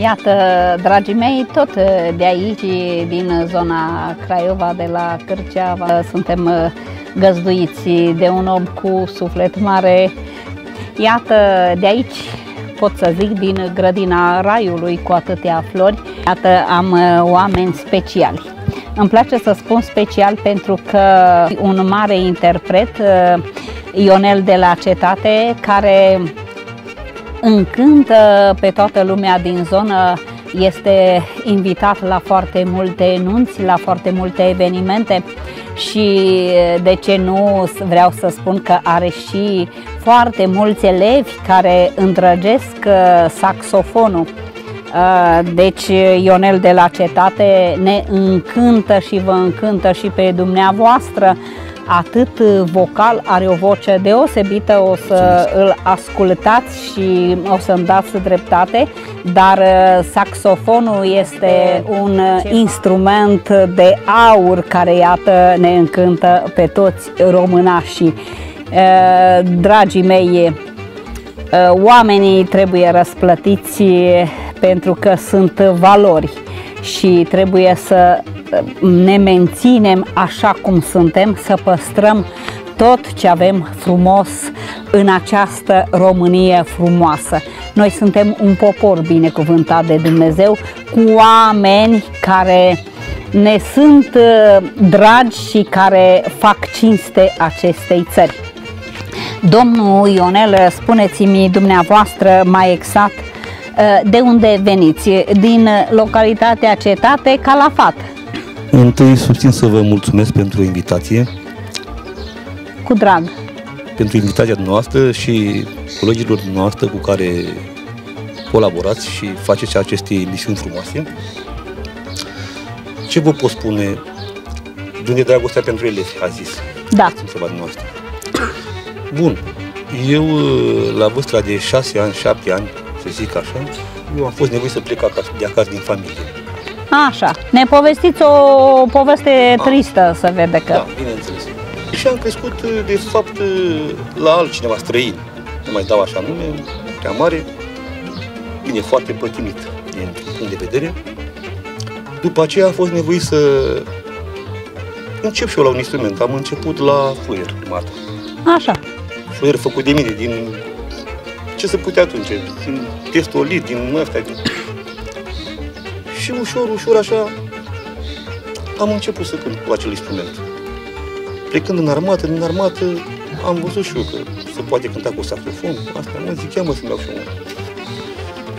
Iată, dragii mei, tot de aici, din zona Craiova, de la Cârcea, suntem găzduiți de un om cu suflet mare. Iată, de aici pot să zic, din grădina Raiului cu atâtea flori. Iată, am oameni speciali. Îmi place să spun special pentru că un mare interpret, Ionel de la Cetate, care încântă pe toată lumea din zonă, este invitat la foarte multe nunți, la foarte multe evenimente și de ce nu vreau să spun că are și foarte mulți elevi care îndrăgesc uh, saxofonul. Uh, deci Ionel de la Cetate ne încântă și vă încântă și pe dumneavoastră atât vocal, are o voce deosebită, o să îl ascultați și o să-mi dați dreptate, dar uh, saxofonul este un instrument de aur care, iată, ne încântă pe toți românașii. Uh, dragii mei, uh, oamenii trebuie răsplătiți pentru că sunt valori și trebuie să ne menținem așa cum suntem, să păstrăm tot ce avem frumos în această Românie frumoasă. Noi suntem un popor binecuvântat de Dumnezeu, cu oameni care ne sunt uh, dragi și care fac cinste acestei țări. Domnul Ionel, spuneți-mi dumneavoastră mai exact uh, de unde veniți? Din localitatea Cetate Calafat. Întâi susțin să vă mulțumesc pentru invitație. Cu drag. Pentru invitația noastră și colegilor noastre cu care colaborați și faceți aceste emisiuni frumoase. Ce vă pot spune? De unde dragostea pentru elevi, a zis. Da. Întrebarea noastră. Bun. Eu, la vârsta de 6 ani, 7 ani, să zic așa, eu am fost nevoit să plec acasă, de acasă din familie. Așa. Ne povestiți o poveste A. tristă, să vede că... Da, bineînțeles. Și am crescut, de fapt, la altcineva străin. Nu mai dau așa nume, prea mare. Bine, foarte pătimit din punct de vedere. După aceea a fost nevoit să încep și eu la un instrument. Am început la fluier, prima Așa. Fluier făcut de mine, din ce se putea atunci, din testolit, din ăsta, din și ușor, ușor, așa, am început să cânt cu acel instrument. Plecând în armată, din armată, am văzut și eu că se poate cânta cu saxofon. Asta mă zic, mă să-mi iau și unul.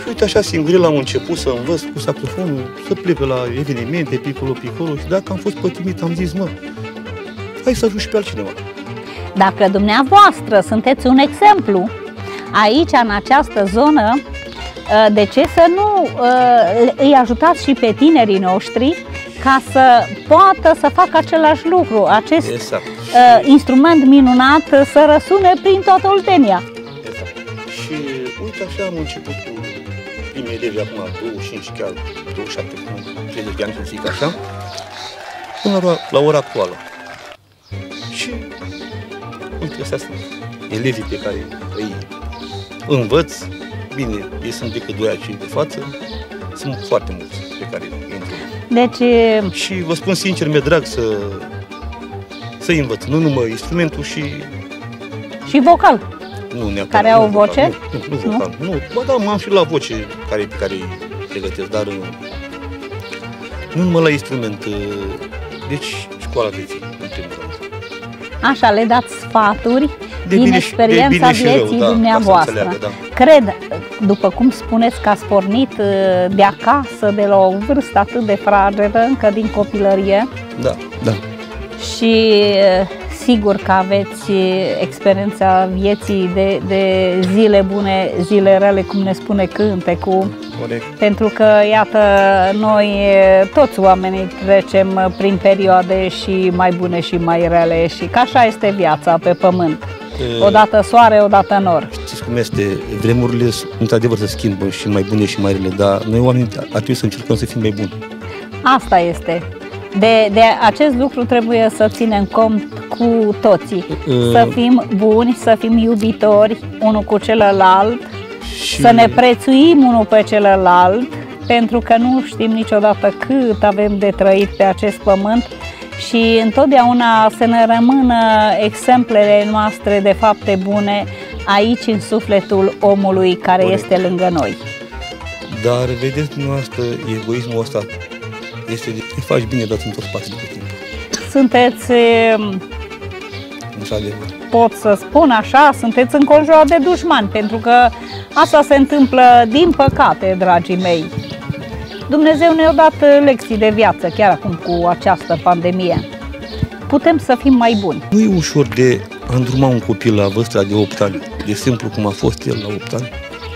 Și uite așa singurel am început să învăț cu saxofonul, să plec pe la evenimente, picolo, picolo și dacă am fost pătimit, am zis, mă, hai să ajut și pe altcineva. Dacă dumneavoastră sunteți un exemplu, aici, în această zonă, Uh, de ce să nu uh, îi ajutați și pe tinerii noștri ca să poată să facă același lucru, acest exact. Uh, instrument minunat să răsune prin toată Oltenia. Exact. Și uite așa am început cu primii elevi acum 25, chiar 27, 30 de ani, să zic așa, până la, la ora actuală. Și uite, astea sunt elevii pe care îi învăț, bine, ei sunt decât doi aici de față, sunt foarte mulți pe care intru. Deci... Și vă spun sincer, mi-e drag să, să învăț, nu numai instrumentul și... Și vocal. Nu neapărat. Care au o voce? Nu, nu, nu vocal. Nu? nu. Ba da, m-am și la voce care, pe care îi pregătesc, dar nu numai la instrument. Deci școala vieții, în primul rând. Așa, le dați sfaturi de din bine, experiența de bine vieții rău, da, dumneavoastră. Înțeleagă, da. Cred, după cum spuneți că ați pornit uh, de acasă, de la o vârstă atât de fragedă, încă din copilărie. Da, da. Și uh, sigur că aveți uh, experiența vieții de, de zile bune, zile rele, cum ne spune cântecul. Corect. Pentru că, iată, noi toți oamenii trecem prin perioade și mai bune și mai rele și că așa este viața pe pământ. Odată soare, odată nor. Știți cum este? Vremurile, într-adevăr, se schimbă și mai bune și mai rele, dar noi oamenii ar trebui să încercăm să fim mai buni. Asta este. De, de acest lucru trebuie să ținem cont cu toții. Uh, să fim buni, să fim iubitori unul cu celălalt, și... să ne prețuim unul pe celălalt pentru că nu știm niciodată cât avem de trăit pe acest pământ și întotdeauna să ne rămână exemplele noastre de fapte bune aici în sufletul omului care Corect. este lângă noi. Dar vedeți dumneavoastră, egoismul ăsta este de te faci bine, dar într-o spate după tine. Sunteți, Așa de pot să spun așa, sunteți înconjurat de dușmani, pentru că asta se întâmplă din păcate, dragii mei. Dumnezeu ne-a dat lecții de viață, chiar acum cu această pandemie. Putem să fim mai buni. Nu e ușor de a îndruma un copil la vârsta de 8 ani, de simplu cum a fost el la 8 ani,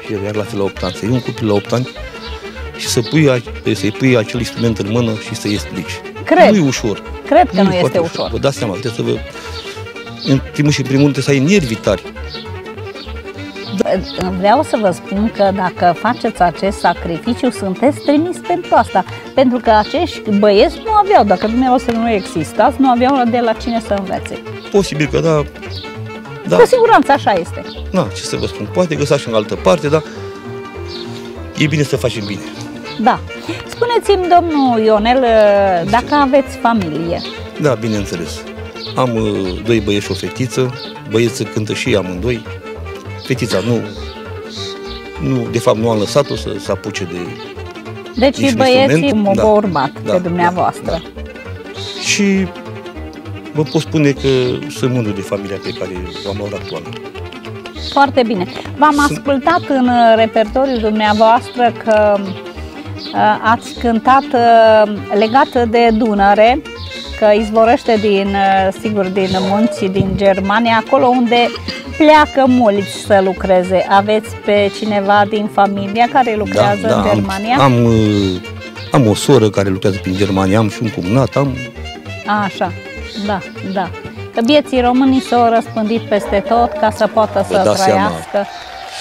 și el la fel la 8 ani, să iei un copil la 8 ani și să pui, să-i pui acel instrument în mână și să-i explici. Cred. Nu e ușor. Cred că nu, nu este ușor. ușor. Vă dați seama, trebuie să vă... În primul și în primul rând trebuie să ai nervi tari. Vreau să vă spun că dacă faceți acest sacrificiu, sunteți trimis pentru asta. Pentru că acești băieți nu aveau, dacă dumneavoastră nu existați, nu aveau de la cine să învețe. Posibil că da, da. Cu siguranță așa este. Na, ce să vă spun, poate găsați și în altă parte, dar e bine să facem bine. Da. Spuneți-mi, domnul Ionel, dacă aveți familie. Da, bineînțeles. Am uh, doi băieți și o fetiță. Băieții cântă și amândoi. Fetița nu, nu, de fapt nu am lăsat-o să se apuce de Deci băieții cum da, urmat da, pe dumneavoastră. Da, da. Și vă pot spune că sunt mândru de familia pe care o am la actuală. Foarte bine. V-am sunt... ascultat în repertoriul dumneavoastră că uh, ați cântat uh, legat de Dunăre, că izvorăște din, uh, sigur, din munții din Germania, acolo unde pleacă mulți să lucreze. Aveți pe cineva din familia care lucrează da, da, în Germania? Am, am, am o soră care lucrează prin Germania, am și un cumnat, am... A, așa, da, da. Că vieții românii s-au răspândit peste tot ca să poată să trăiască. Seama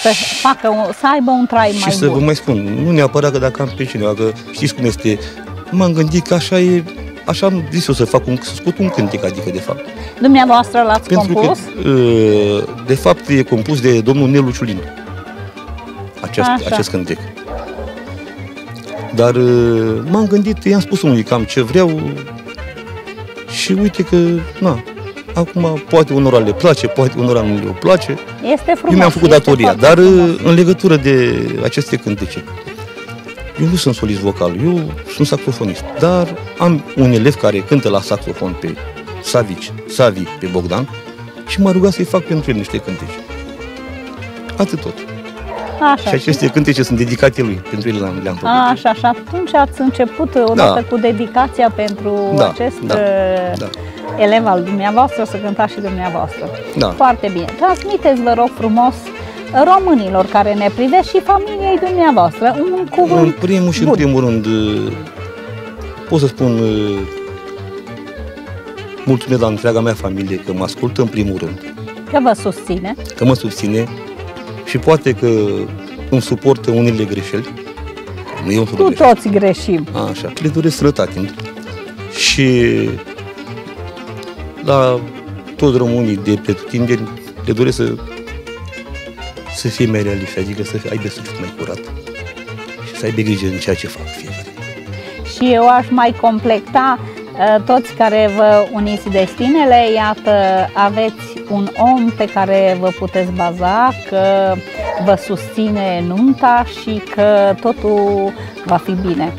să facă, să aibă un trai și mai să bun. vă mai spun, nu neapărat că dacă am pe cineva, că știți cum este, m-am gândit că așa e, așa am zis eu să fac un, să scot un cântec, adică de fapt. Dumneavoastră l-ați Pentru compus? Că, uh, de fapt e compus de domnul Nelu Ciulin, acest, acest cântec. Dar uh, m-am gândit, i-am spus unui cam ce vreau și uite că, na, Acum, poate unora le place, poate unora nu le place. Este frumos. Eu mi-am făcut datoria, dar frumos. în legătură de aceste cântece, eu nu sunt solist vocal, eu sunt saxofonist, dar am un elev care cântă la saxofon pe Savici, Savi, pe Bogdan și m-a rugat să-i fac pentru el niște cântece. Atât tot. Așa. Și aceste cântece sunt dedicate lui, pentru el le-am, le-am făcut. Așa, și atunci ați început odată da. cu dedicația pentru da, acest da, uh, da. elev al dumneavoastră, să cântați și dumneavoastră. Da. Foarte bine. Transmiteți, vă rog frumos, românilor care ne privesc și familiei dumneavoastră un cuvânt În primul și bun. în primul rând, uh, pot să spun uh, mulțumesc la întreaga mea familie că mă ascultă în primul rând. Că vă susține. Că mă susține și poate că îmi suportă unele greșeli. Nu eu Cu toți greșim. A, așa, le doresc sănătate. Și la toți românii de pretutindeni le doresc să, să fie mai realiști, adică să aibă suflet mai curat și să aibă grijă în ceea ce fac fiecare. Și eu aș mai completa uh, toți care vă uniți destinele, iată, aveți un om pe care vă puteți baza, că vă susține nunta și că totul va fi bine.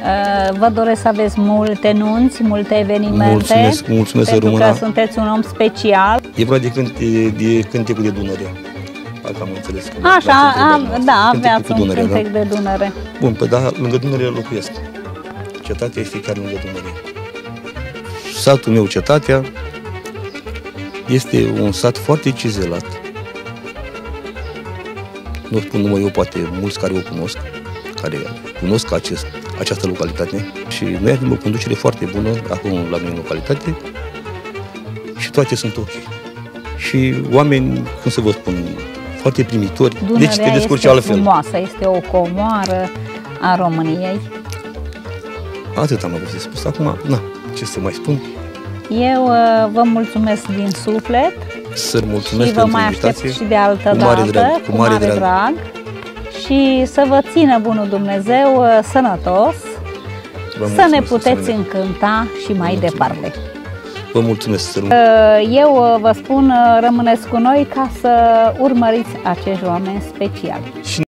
Uh, vă doresc să aveți multe nunți, multe evenimente. Mulțumesc, mulțumesc pentru româna. că sunteți un om special. E vorba de, cânte, de cântecul de Dunăre. Dacă am înțeles. Că Așa, am, da, aveați un Dunăre, cântec da? de Dunăre. Bun, pe da, lângă Dunăre locuiesc. Cetatea este chiar lângă Dunăre. Satul meu, Cetatea, este un sat foarte cizelat. Nu spun numai eu, poate mulți care o cunosc, care cunosc acest, această localitate. Și noi avem o conducere foarte bună acum la noi în localitate și toate sunt ok. Și oameni, cum să vă spun, foarte primitori, Dunărea deci te descurci este altfel. frumoasă, este o comoară a României. Atât am avut de spus. Acum, na, ce să mai spun? Eu uh, vă mulțumesc din suflet Să mulțumesc și vă pentru mai invitație. aștept și de altă cu mare dată, drag, cu mare drag. drag. și să vă țină Bunul Dumnezeu uh, sănătos, Vă să ne mulțumesc, puteți să ne- încânta și mai Mulțumesc. departe. Vă mulțumesc, să rămân. Uh, Eu uh, vă spun, uh, rămâneți cu noi ca să urmăriți acești oameni speciali. Și